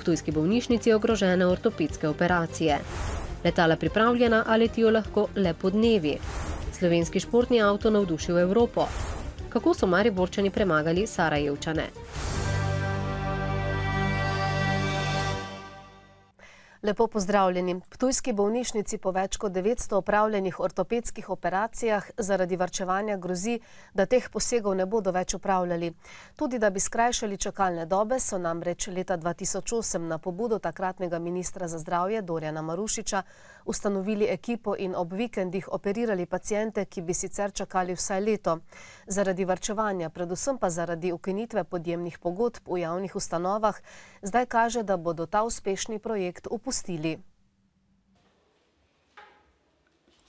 ptujski bolnišnici ogrožene ortopedske operacije. Letala pripravljena, a letijo lahko le po dnevi. Slovenski športni avto navdušil Evropo. Kako so Mariborčani premagali Sarajevčane? Lepo pozdravljeni. Ptujski bolnišnici po več kot 900 opravljenih ortopedskih operacijah zaradi varčevanja grozi, da teh posegov ne bodo več upravljali. Tudi da bi skrajšali čakalne dobe, so namreč leta 2008 na pobudo takratnega ministra za zdravje Dorjana Marušiča ustanovili ekipo in ob vikendih operirali pacijente, ki bi sicer čakali vsaj leto. Zaradi varčevanja, predvsem pa zaradi ukinitve podjemnih pogodb v javnih ustanovah, zdaj kaže, da bodo ta uspešni projekt upoštevali opustili.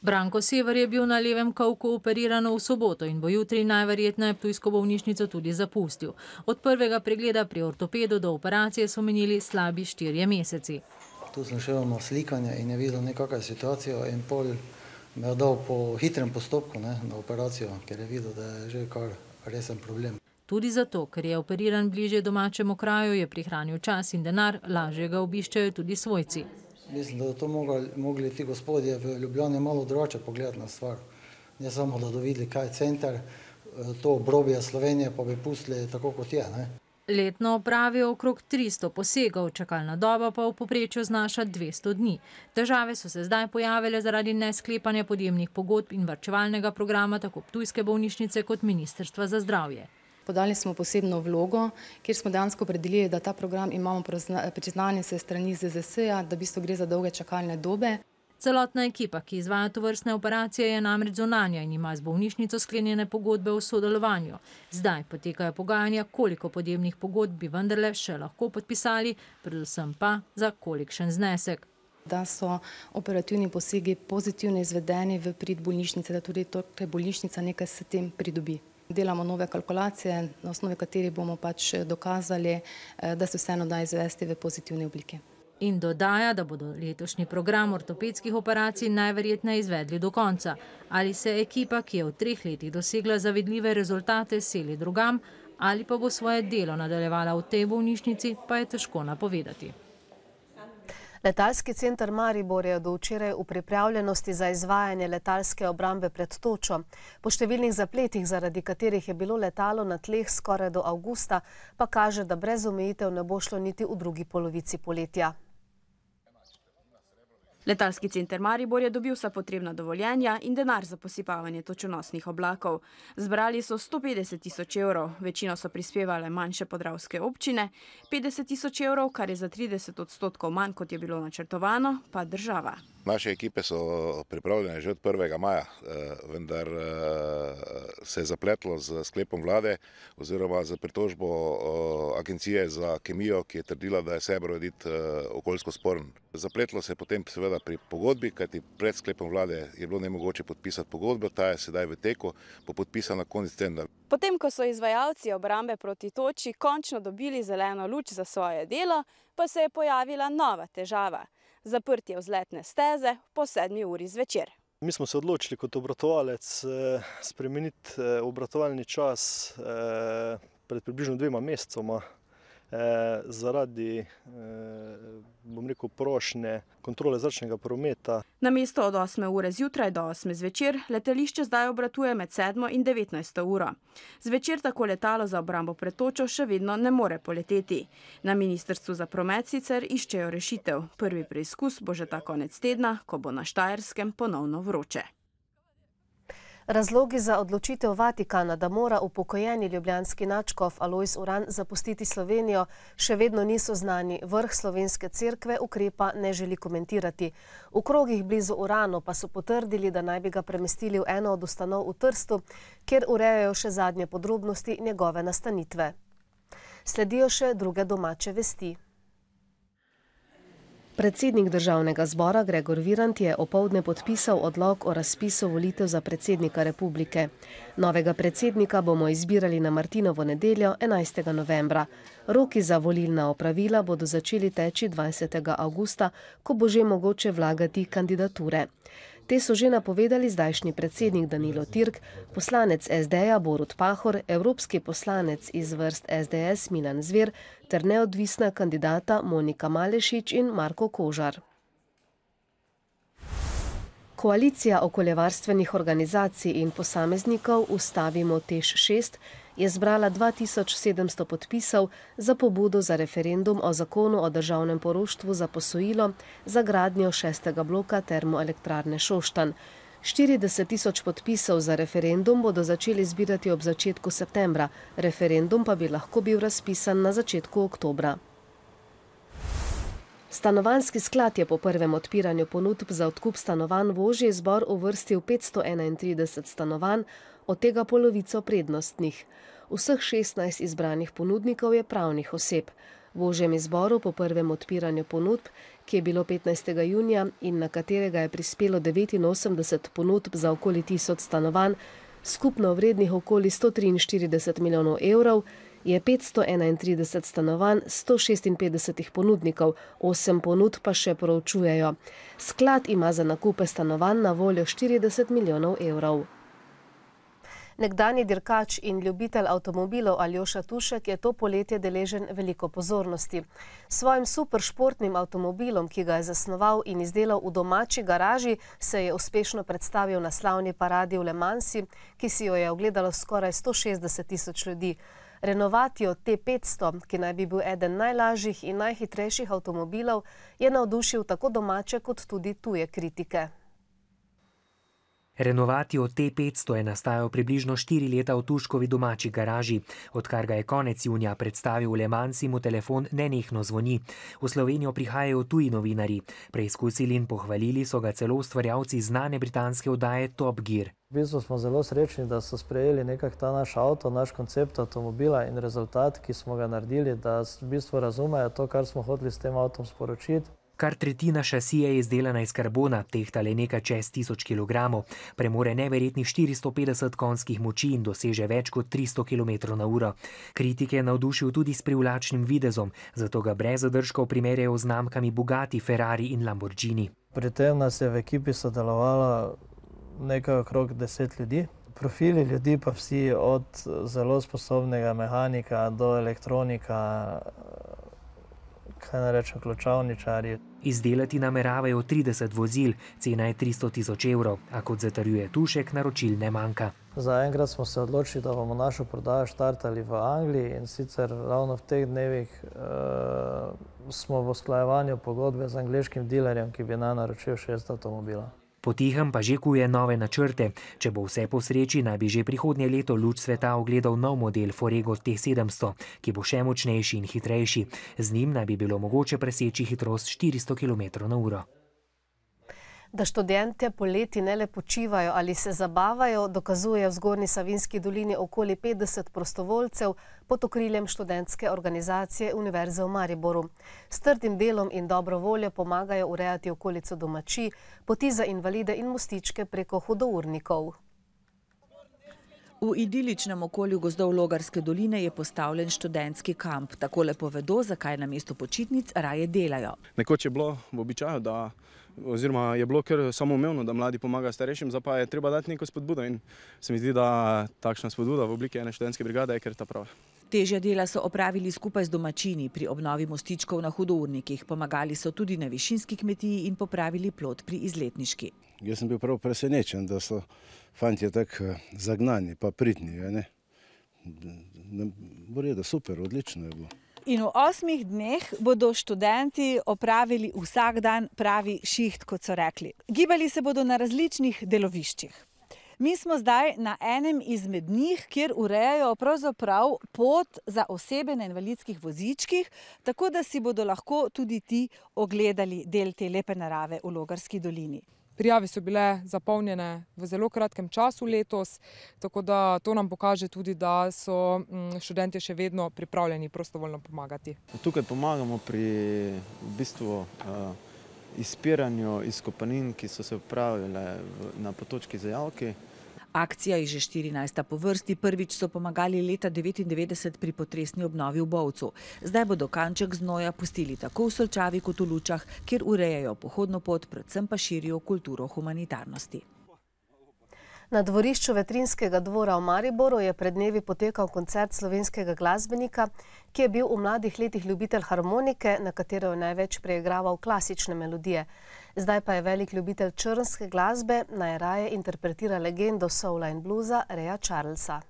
Branko Sever je bil na levem kavku operiran v soboto in bo jutri najverjetneje Ptujsko bolnišnico tudi zapustil. Od prvega pregleda pri ortopedu do operacije so menili slabi štirje meseci. Tu sem šel na slikanje in je videl nekakšno situacijo in pol me je dal po hitrem postopku ne, na operacijo, ker je videl, da je že kar resen problem. Tudi zato, ker je operiran bliže domačemu kraju, je prihranil čas in denar, lažje ga obiščajo tudi svojci. Mislim, da to mogli ti gospodje v Ljubljani malo drugače pogledati na stvar. Ne samo, da dovidi, kaj je center, to obrobje Slovenije pa bi pustili tako, kot je. Ne? Letno opravijo okrog 300 posegov, čakalna doba pa v poprečju znaša 200 dni. Težave so se zdaj pojavile zaradi nesklepanja podjemnih pogodb in varčevalnega programa tako Ptujske bolnišnice kot Ministrstva za zdravje. Podali smo posebno vlogo, kjer smo dejansko predelili, da ta program imamo priznanje se strani ZZS-ja, da v bistvu gre za dolge čakalne dobe. Celotna ekipa, ki izvaja to vrstne operacije, je namreč zonanja in ima z bolnišnico sklenjene pogodbe v sodelovanju. Zdaj potekajo pogajanja, koliko podjemnih pogodb bi vendarle še lahko podpisali, predvsem pa za kolikšen znesek. Da so operativni posegi pozitivno izvedeni v prid bolnišnice, da tudi to, bolnišnica nekaj s tem pridobi. Delamo nove kalkulacije, na osnovi katerih bomo pač dokazali, eh, da se vseeno da izvesti v pozitivni obliki. In dodaja, da bodo letošnji program ortopedskih operacij najverjetneje izvedli do konca. Ali se ekipa, ki je v treh letih dosegla zavidljive rezultate, seli drugam, ali pa bo svoje delo nadaljevala v tej bolnišnici, pa je težko napovedati. Letalski center Maribor je do včeraj v pripravljenosti za izvajanje letalske obrambe pred točo. Po številnih zapletih, zaradi katerih je bilo letalo na tleh skoraj do avgusta, pa kaže, da brez omejitev ne bo šlo niti v drugi polovici poletja. Letalski center Maribor je dobil vsa potrebna dovoljenja in denar za posipavanje točonosnih oblakov. Zbrali so 150 tisoč evrov, večino so prispevale manjše podravske občine, 50 tisoč evrov, kar je za 30 odstotkov manj, kot je bilo načrtovano, pa država. Naše ekipe so pripravljene že od 1. maja, eh, vendar eh, se je zapletlo z sklepom vlade oziroma z pritožbo eh, agencije za kemijo, ki je trdila, da je sebrojedit okoljsko sporen. Zapletlo se je potem seveda pri pogodbi, kajti pred sklepom vlade je bilo nemogoče podpisati pogodbo, ta je sedaj v teku, bo podpisana konec tedna. Potem, ko so izvajalci obrambe proti toči končno dobili zeleno luč za svoje delo, pa se je pojavila nova težava – zaprtje vzletne steze po sedmi uri zvečer. Mi smo se odločili kot obratovalec eh, spremeniti eh, obratovalni čas eh, pred približno dvema mesecoma, zaradi eh, rekel, prošnje kontrole zračnega prometa. Na mesto od 8. ure zjutraj do 8. zvečer letališče zdaj obratuje med 7. in 19. uro. Zvečer tako letalo za obrambo pred točo še vedno ne more poleteti. Na ministrstvu za promet sicer iščejo rešitev. Prvi preizkus bo že ta konec tedna, ko bo na Štajerskem ponovno vroče. Razlogi za odločitev Vatikana, da mora upokojeni ljubljanski načkov Alois Uran zapustiti Slovenijo, še vedno niso znani. Vrh slovenske cerkve ukrepa ne želi komentirati. V krogih blizu Urano pa so potrdili, da naj bi ga premestili v eno od ustanov v Trstu, kjer urejajo še zadnje podrobnosti njegove nastanitve. Sledijo še druge domače vesti. Predsednik državnega zbora Gregor Virant je opovdne podpisal odlog o razpisu volitev za predsednika republike. Novega predsednika bomo izbirali na Martinovo nedeljo 11. novembra. Roki za volilna opravila bodo začeli teči 20. augusta, ko bo že mogoče vlagati kandidature. Te so že napovedali zdajšnji predsednik Danilo Tirk, poslanec SD-ja Borut Pahor, evropski poslanec iz vrst SDS Milan Zver ter neodvisna kandidata Monika Malešič in Marko Kožar. Koalicija okoljevarstvenih organizacij in posameznikov Ustavimo Tež 6 je zbrala 2700 podpisov za pobudo za referendum o zakonu o državnem poroštvu za posojilo za gradnjo šestega bloka termoelektrarne Šoštan. 40 tisoč podpisov za referendum bodo začeli zbirati ob začetku septembra, referendum pa bi lahko bil razpisan na začetku oktobra. Stanovanski sklad je po prvem odpiranju ponudb za odkup stanovanj v ožji zbor uvrstil 531 stanovanj, od tega polovico prednostnih. Vseh 16 izbranih ponudnikov je pravnih oseb. V ožjem izboru po prvem odpiranju ponudb, ki je bilo 15. junija in na katerega je prispelo 89 ponudb za okoli 1000 stanovanj, skupno vrednih okoli 143 milijonov evrov, je 531 stanovanj 156 ponudnikov, 8 ponudb pa še proučujejo. Sklad ima za nakupe stanovanj na voljo 40 milijonov evrov. Nekdani dirkač in ljubitelj avtomobilov Aljoša Tušek je to poletje deležen veliko pozornosti. Svojim superšportnim avtomobilom, ki ga je zasnoval in izdelal v domači garaži, se je uspešno predstavil na slavni paradi v Le Mansi, ki si jo je ogledalo skoraj 160 tisoč ljudi. Renovatijo T500, ki naj bi bil eden najlažjih in najhitrejših avtomobilov, je navdušil tako domače kot tudi tuje kritike. Renovatio T500 je nastajal približno štiri leta v Tuškovi domači garaži, odkar ga je konec junija predstavil Le Mans in mu telefon nenehno zvoni. V Slovenijo prihajajo tuji novinari. Preizkusili in pohvalili so ga celo ustvarjalci znane britanske oddaje Top Gear. V bistvu smo zelo srečni, da so sprejeli nekak ta naš avto, naš koncept avtomobila in rezultat, ki smo ga naredili, da v bistvu razumejo to, kar smo hoteli s tem avtom sporočiti. Kar tretjina šasije je izdelana iz karbona, tehta le nekaj čez 1000 kg, premore neverjetnih 450 konjskih moči in doseže več kot 300 km/h. Kritike je navdušil tudi s privlačnim videzom, zato ga brez zadržkov primerjajo z znamkami Bugatti, Ferrari in Lamborghini. Pri tem nas je v ekipi sodelovalo nekaj okrog deset ljudi. Profili ljudi pa vsi od zelo sposobnega mehanika do elektronika, kaj ne rečem, ključavničarji. Izdelati nameravajo 30 vozil, cena je 300 tisoč evrov, a kot zatrjuje Tušek, naročil ne manjka. Zaenkrat smo se odločili, da bomo našo prodajo štartali v Angliji in sicer ravno v teh dnevih uh, smo v usklajevanju pogodbe z angliškim dilerjem, ki bi naj naročil šest avtomobila. Potihem pa že kuje nove načrte. Če bo vse po sreči, naj bi že prihodnje leto luč sveta ogledal nov model Forego T700, ki bo še močnejši in hitrejši. Z njim naj bi bilo mogoče preseči hitrost 400 km/h. Da študente poleti ne le počivajo ali se zabavajo, dokazuje v Zgornji Savinski dolini okoli 50 prostovoljcev pod okriljem študentske organizacije Univerze v Mariboru. S trdim delom in dobro voljo pomagajo urejati okolico domači, poti za invalide in mostičke preko hudournikov. V idiličnem okolju gozdov Logarske doline je postavljen študentski kamp. Tako lepo vedo, zakaj na mesto počitnic raje delajo. Nekoč je bilo v običaju, da oziroma je bilo kar samoumevno, da mladi pomagajo starejšim, zdaj pa je treba dati neko spodbudo in se mi zdi, da takšna spodbuda v obliki ene študentske brigade je kar ta prava. Težja dela so opravili skupaj z domačini pri obnovi mostičkov na hudournikih. Pomagali so tudi na višinski kmetiji in popravili plot pri izletniški. Jaz sem bil prav presenečen, da so fantje tako zagnani pa pridni. Ne? Bo redo, super, odlično je bilo. In v osmih dneh bodo študenti opravili vsak dan pravi šiht, kot so rekli. Gibali se bodo na različnih deloviščih. Mi smo zdaj na enem izmed njih, kjer urejajo pravzaprav pot za osebe na invalidskih vozičkih, tako da si bodo lahko tudi ti ogledali del te lepe narave v Logarski dolini. Prijave so bile zapolnjene v zelo kratkem času letos, tako da to nam pokaže tudi, da so mm, študenti še vedno pripravljeni prostovoljno pomagati. Tukaj pomagamo pri v bistvu, izpiranju izkopanin, ki so se upravile na potočki za javki. Akcija je že 14. po vrsti, prvič so pomagali leta 1999 pri potresni obnovi v Bovcu. Zdaj bodo kanček znoja pustili tako v Solčavi kot v Lučah, kjer urejajo pohodno pot, predvsem pa širijo kulturo humanitarnosti. Na dvorišču Vetrinskega dvora v Mariboru je pred dnevi potekal koncert slovenskega glasbenika, ki je bil v mladih letih ljubitelj harmonike, na katero je največ preigraval klasične melodije. Zdaj pa je velik ljubitelj črnske glasbe, najraje interpretira legendo soula in bluza Reja Charlesa.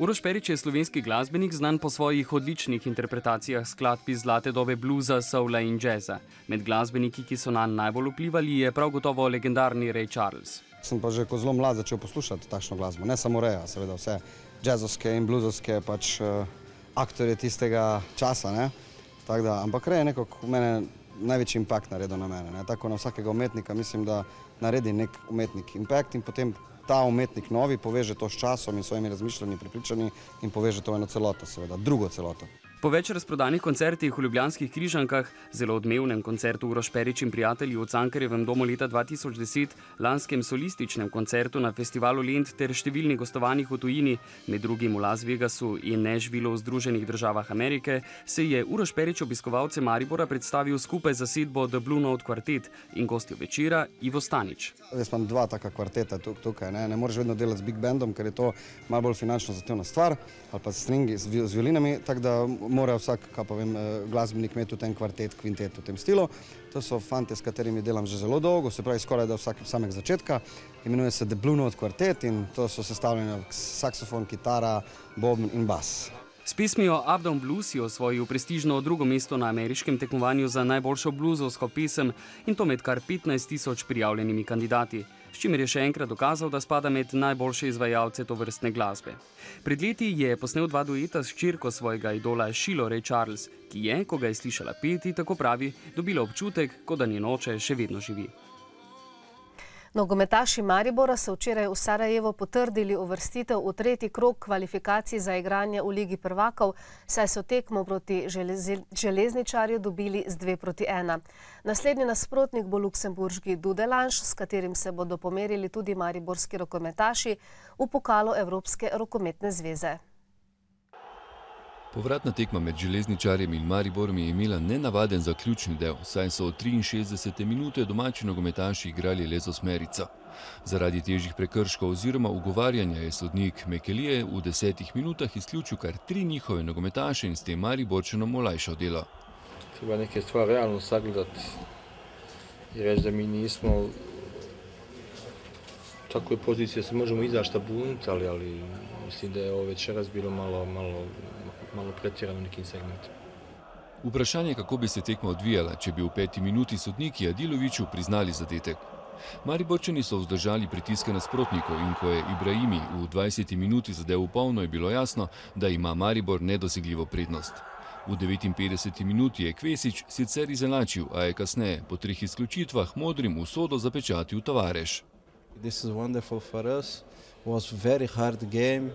Uroš Perič je slovenski glasbenik, znan po svojih odličnih interpretacijah skladb iz zlate dobe bluza, soula in jazza. Med glasbeniki, ki so na najbolj vplivali, je prav gotovo legendarni Ray Charles. Sem pa že ko zelo mlad začel poslušati takšno glasbo, ne samo Reja, seveda vse jazzovske in bluzovske pač uh, aktorje tistega časa, ne. Tak da, ampak Rej je nekako mene največji impact naredil na mene, ne. Tako na vsakega umetnika mislim, da naredi nek umetnik impact in potem ta umetnik novi poveže to s časom in svojimi razmišljanji, pripričanji in poveže to eno celoto, seveda, drugo celoto. Po več razprodanih koncertih v Ljubljanskih križankah, zelo odmevnem koncertu v Rošperič in prijatelji v Cankarjevem domu leta 2010, lanskem solističnem koncertu na festivalu Lent ter številnih gostovanjih v tujini, med drugim v Las Vegasu in Nashvilleu v Združenih državah Amerike, se je v Rošperič obiskovalce Maribora predstavil skupaj za sedbo The Blue Note Quartet in gostjo večera Ivo Stanič. Jaz imam dva taka kvarteta tukaj, ne, ne moreš vedno delati z big bandom, ker je to malo bolj finančno zahtevna stvar, ali pa s stringi, z violinami, tako da mora vsak, kaj pa vem, eh, glasbenik imeti v tem kvartet, kvintet v tem stilu. To so fanti, s katerimi delam že zelo dolgo, se pravi skoraj da vsak samega začetka. Imenuje se The Blue Note Quartet in to so sestavljeni saksofon, kitara, bobn in bas. S pismijo Updown Blues je osvojil prestižno drugo mesto na ameriškem tekmovanju za najboljšo bluzovsko pesem in to med kar 15 tisoč prijavljenimi kandidati s čimer je še enkrat dokazal, da spada med najboljše izvajalce to vrstne glasbe. Pred leti je posnel dva dueta s čirko svojega idola Shilo Ray Charles, ki je, ko ga je slišala peti, tako pravi, dobila občutek, kot da njen oče še vedno živi. Nogometaši Maribora so včeraj v Sarajevo potrdili uvrstitev v tretji krok kvalifikacij za igranje v Ligi prvakov, saj so tekmo proti železničarju dobili z 2 proti 1. Naslednji nasprotnik bo luksemburški Dudelanš, s katerim se bodo pomerili tudi mariborski rokometaši v pokalu Evropske rokometne zveze. Povratna tekma med železničarjem in Mariborom je imela nenavaden zaključni del, saj so od 63. minute domači nogometaši igrali le z osmerico. Zaradi težjih prekrškov oziroma ugovarjanja je sodnik Mekelije v desetih minutah izključil kar tri njihove nogometaše in s tem Mariborčanom olajšal delo. Treba neke stvari realno sagledati i reći da mi nismo u takvoj poziciji da se možemo izašta buniti, ali mislim da je ovo večeras bilo malo, malo malo pretjerano v nekim segmentu. Vprašanje, kako bi se tekma odvijala, če bi v peti minuti sodniki Adiloviču priznali zadetek. Mariborčani so vzdržali pritiske nasprotnikov in ko je Ibrahimi v 20 minuti zadev polno, je bilo jasno, da ima Maribor nedosegljivo prednost. V 59 minuti je Kvesič sicer izenačil, a je kasneje po treh izključitvah modrim usodo zapečatil Tavareš. This is wonderful for us. It was very hard game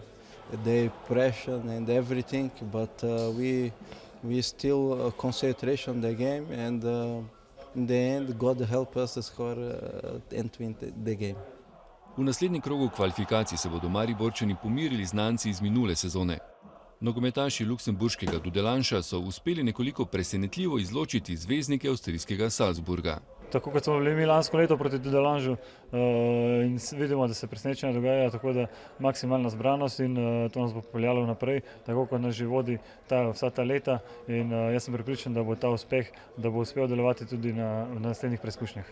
the pressure and everything, but uh, we we still uh, concentrate on the game, and uh, in the end, God help us to score uh, and win the game. V naslednjem krogu kvalifikacij se bodo Mariborčani pomirili znanci iz minule sezone. Nogometaši luksemburškega Dudelanša so uspeli nekoliko presenetljivo izločiti zvezdnike avstrijskega Salzburga tako kot smo bili mi lansko leto proti Delanžu uh, in vidimo, da se presnečenja dogajajo, tako da maksimalna zbranost in uh, to nas bo peljalo naprej, tako kot nas že vodi ta, vsa ta leta in uh, jaz sem pripričan, da bo ta uspeh, da bo uspel delovati tudi na, na naslednjih preizkušnjah.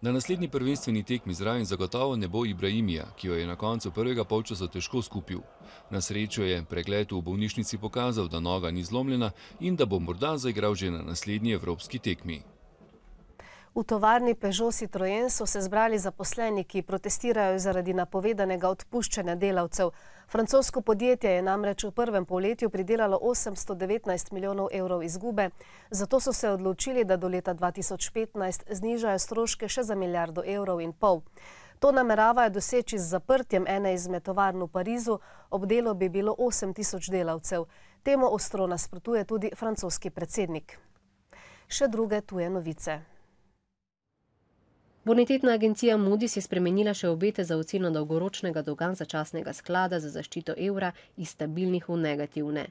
Na naslednji prvenstveni tekmi zraven zagotovo ne bo Ibrahimija, ki jo je na koncu prvega polčasa težko skupil. Na srečo je pregled v bolnišnici pokazal, da noga ni zlomljena in da bo morda zaigral že na naslednji evropski tekmi. V tovarni Peugeot Citroën so se zbrali zaposleni, ki protestirajo zaradi napovedanega odpuščanja delavcev. Francosko podjetje je namreč v prvem polletju pridelalo 819 milijonov evrov izgube, zato so se odločili, da do leta 2015 znižajo stroške še za milijardo evrov in pol. To nameravajo doseči z zaprtjem ene izmed tovarn v Parizu, ob delu bi bilo 8 tisoč delavcev. Temu ostro nasprotuje tudi francoski predsednik. Še druge tuje novice. Bonitetna agencija Moody's je spremenila še obete za oceno dolgoročnega dolga začasnega sklada za zaščito evra iz stabilnih v negativne.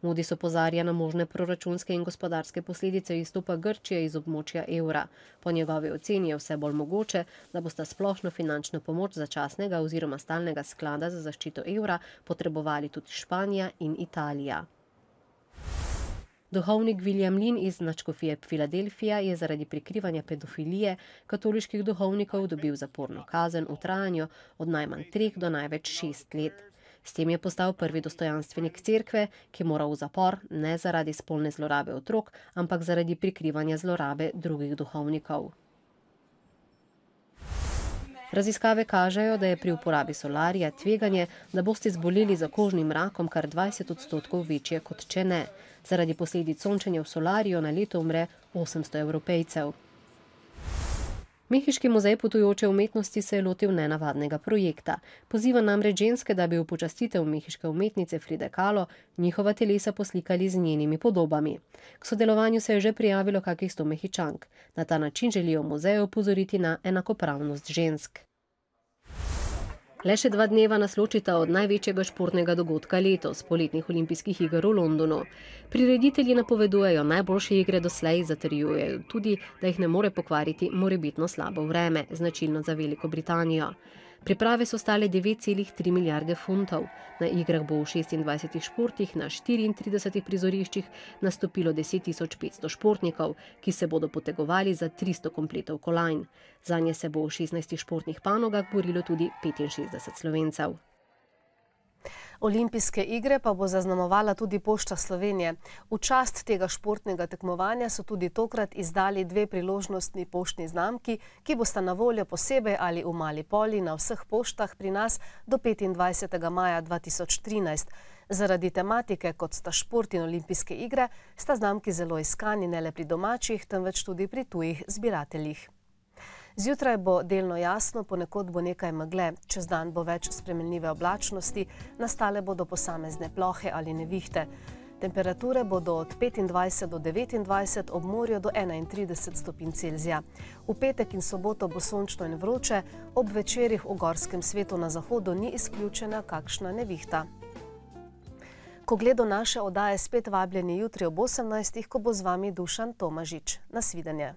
Moody's opozarja na možne proračunske in gospodarske posledice izstopa Grčije iz območja evra. Po njegovi oceni je vse bolj mogoče, da bosta splošno finančno pomoč začasnega oziroma stalnega sklada za zaščito evra potrebovali tudi Španija in Italija. Duhovnik William Lin iz Načkofije Filadelfija je zaradi prikrivanja pedofilije katoliških duhovnikov dobil zaporno kazen v trajanju od najmanj treh do največ šest let. S tem je postal prvi dostojanstvenik cerkve, ki mora v zapor ne zaradi spolne zlorabe otrok, ampak zaradi prikrivanja zlorabe drugih duhovnikov. Raziskave kažejo, da je pri uporabi solarija tveganje, da boste zboleli za kožnim rakom kar 20 odstotkov večje kot če ne. Zaradi posledic sončenja v solariju na leto umre 800 evropejcev. Mehiški muzej potujoče umetnosti se je lotil nenavadnega projekta. Poziva namreč ženske, da bi v počastitev mehiške umetnice Fride Kahlo njihova telesa poslikali z njenimi podobami. K sodelovanju se je že prijavilo kakih sto mehičank. Na ta način želijo muzeju opozoriti na enakopravnost žensk. Le še dva dneva nas ločita od največjega športnega dogodka letos, poletnih olimpijskih iger v Londonu. Prireditelji napovedujejo najboljše igre doslej, zatrjujejo tudi, da jih ne more pokvariti morebitno slabo vreme, značilno za Veliko Britanijo. Priprave so stale 9,3 milijarde funtov. Na igrah bo v 26 športih na 34 prizoriščih nastopilo 10.500 športnikov, ki se bodo potegovali za 300 kompletov kolajn. Zanje se bo v 16 športnih panogah borilo tudi 65 slovencev. Olimpijske igre pa bo zaznamovala tudi Pošta Slovenije. V čast tega športnega tekmovanja so tudi tokrat izdali dve priložnostni poštni znamki, ki bosta na voljo posebej ali v mali poli na vseh poštah pri nas do 25. maja 2013. Zaradi tematike, kot sta šport in olimpijske igre, sta znamki zelo iskani ne le pri domačih, temveč tudi pri tujih zbirateljih. Zjutraj bo delno jasno, ponekod bo nekaj megle, čez dan bo več spremenljive oblačnosti, nastale bodo posamezne plohe ali nevihte. Temperature bodo od 25 do 29, ob morju do 31 stopinj Celzija. V petek in soboto bo sončno in vroče, ob večerjih v gorskem svetu na zahodu ni izključena kakšna nevihta. Ko gledo naše odaje spet vabljeni jutri ob 18, ko bo z vami Dušan Tomažič. Nasvidenje.